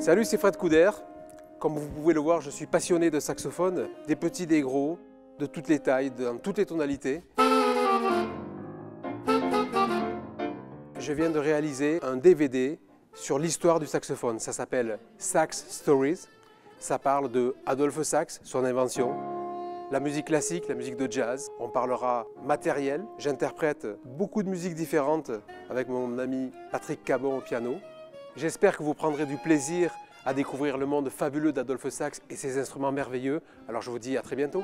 Salut, c'est Fred Couder. Comme vous pouvez le voir, je suis passionné de saxophone, des petits, des gros, de toutes les tailles, dans toutes les tonalités. Je viens de réaliser un DVD sur l'histoire du saxophone. Ça s'appelle Sax Stories. Ça parle de Adolphe Sax, son invention, la musique classique, la musique de jazz. On parlera matériel. J'interprète beaucoup de musiques différentes avec mon ami Patrick Cabon au piano. J'espère que vous prendrez du plaisir à découvrir le monde fabuleux d'Adolphe Sax et ses instruments merveilleux. Alors je vous dis à très bientôt.